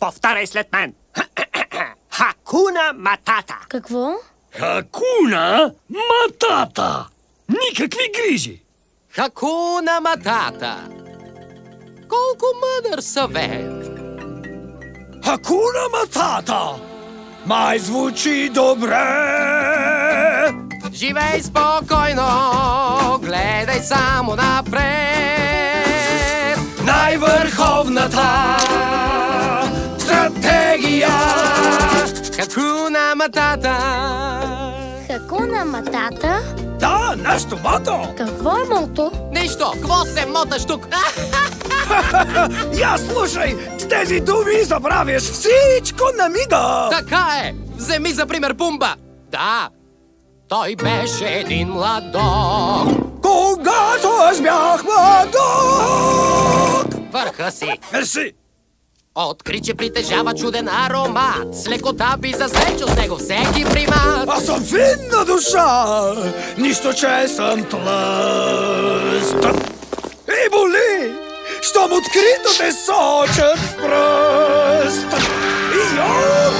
Повтаряй след мен. Хакуна Матата. Какво? Хакуна Матата. Никакви грижи. Хакуна Матата. Колко мъдър съвет. Хакуна Матата. Май звучи добре. Живей спокойно, гледай само напред. Най-върховната стратегия. Хакуна Матата. Хакуна Матата? Да, нашето мото. Какво е мото? Нищо, какво се моташ тук? Я слушай, с тези думи забравяш всичко на мига. Така е! Вземи за пример Пумба! Да, той беше един младок. Когато аз бях младок. Върха си. Мерси. Откри, че притежава чуден аромат. С лекота би засечил с него всеки примат. Аз съм финна душа, нищо, че съм тлъст. И боли, щом открито те сочат с пръст. И о,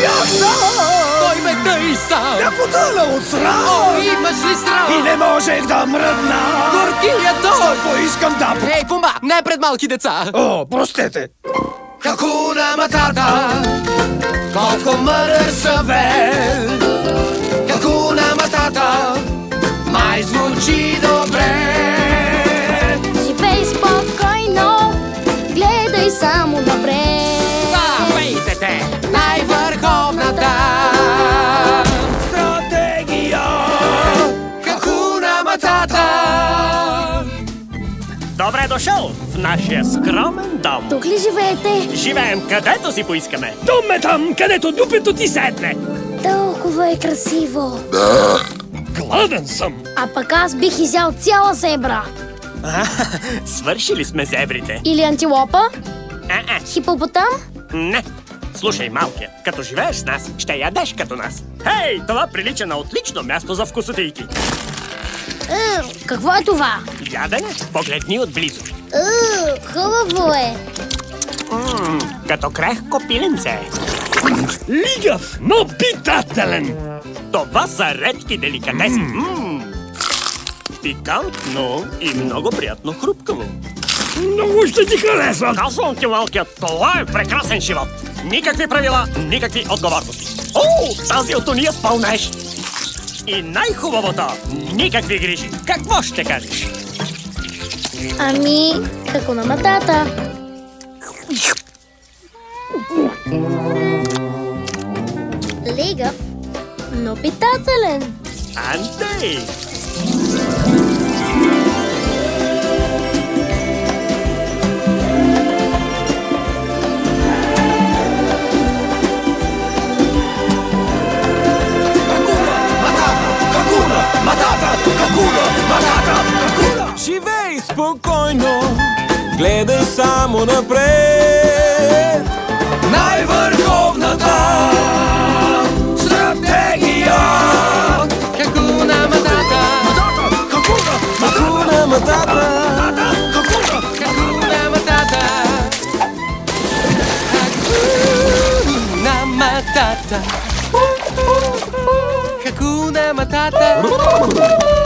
бях сам, Той ме тъй сам. бях потънал от О, срам. имаш ли И срам? не можех да мръдна. Горкият Що той! поискам да... Ей, Пумба, не пред малки деца! О, простете. Хакуна Матата, колко мъдър съвет. Хакуна Матата, май звучи добре. Живей спокойно, гледай само напред. Нашия скромен дом. Тук ли живеете? Живеем където си поискаме. Дом е там, където дупето ти седне. Толкова е красиво. Гладен съм. А пък аз бих изял цяла зебра. А, свършили сме зебрите. Или антилопа? А-а, Хипопотам? не. Слушай, малкия, като живееш с нас, ще ядеш като нас. Хей, това прилича на отлично място за вкусотийки. Е, какво е това? Ядене? Погледни отблизо. Хубаво е. М, като крехко пиленце. Лигав, но питателен. Това са редки деликатеси. Пикантно и много приятно хрупкаво. Много ще ти харесва. Казвам ти, малкият, това е прекрасен живот. Никакви правила, никакви отговорности. О, тази от уния спълнеш. И най-хубавото, никакви грижи. Какво ще кажеш? Ами, како на матата. Легав, но питателен. Антей! Живей спокойно, гледай само напред. Най-върховната стратегия. Хакуна Матата, Хакуна, Хакуна Матата. Хакуна. Хакуна Матата. Хакуна Матата. Хакуна Матата. Хакуна